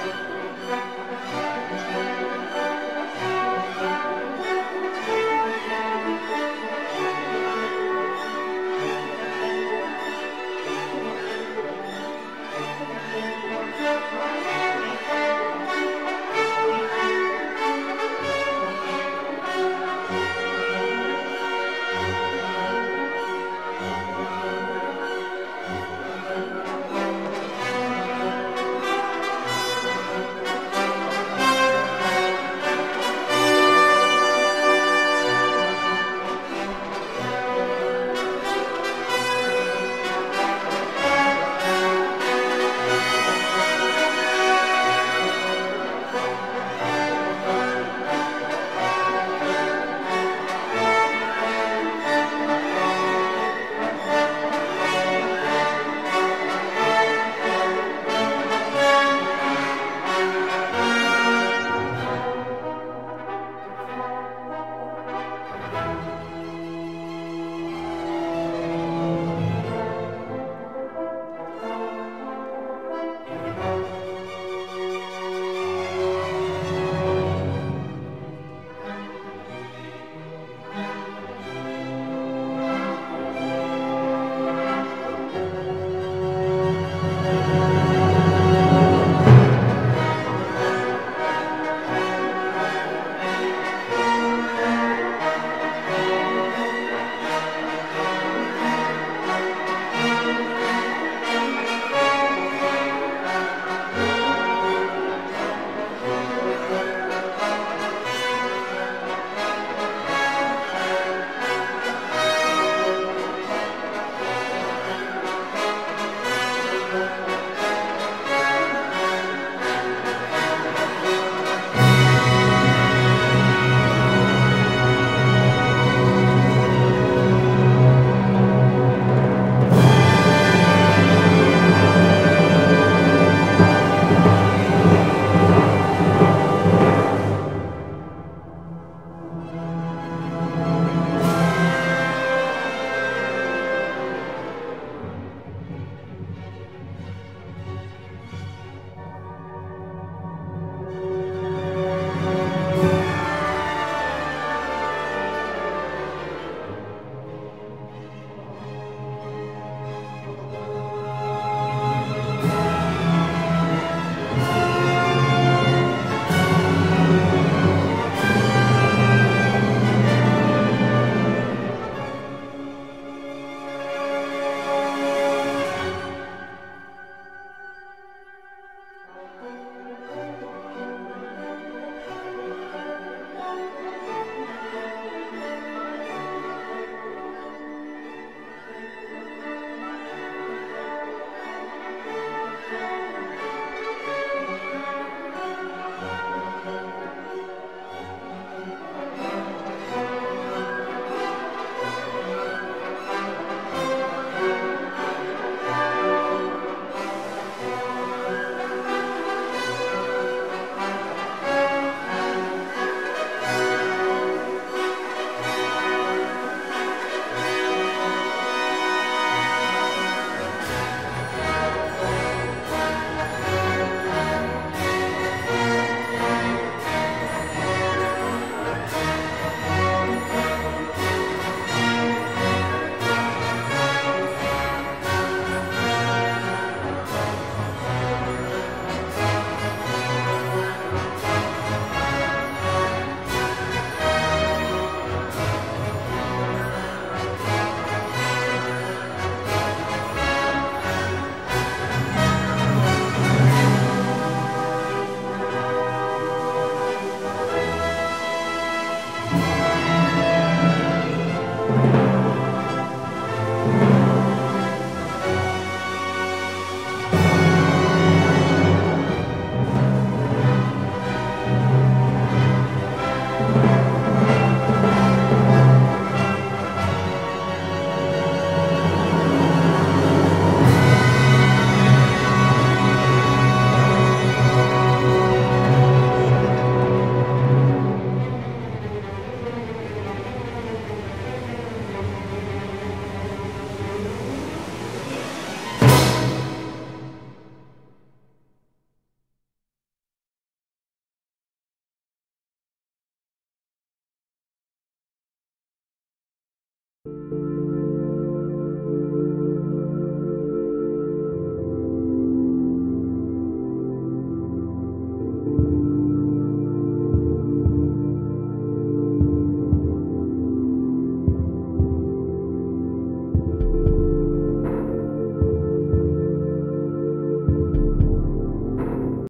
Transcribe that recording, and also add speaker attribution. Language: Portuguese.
Speaker 1: Música